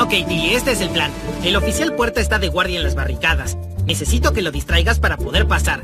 Ok, Tilly, este es el plan. El oficial puerta está de guardia en las barricadas. Necesito que lo distraigas para poder pasar.